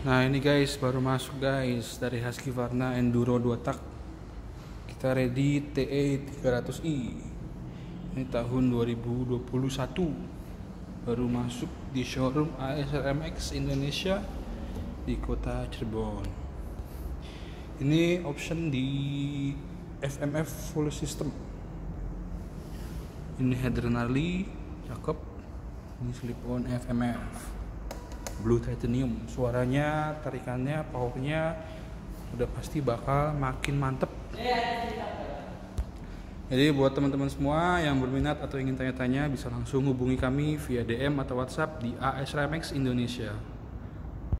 Nah ini guys baru masuk guys dari Husqvarna Enduro 2 tak. Kita ready TE 300i Ini tahun 2021 Baru masuk di showroom ASRMX Indonesia Di kota Cirebon. Ini option di FMF full system. Ini adrenali cakep. Ini slip on FMF blue titanium. Suaranya tarikannya powernya udah pasti bakal makin mantep. Jadi buat teman-teman semua yang berminat atau ingin tanya-tanya bisa langsung hubungi kami via DM atau WhatsApp di AS Remex Indonesia